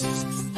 Podcast.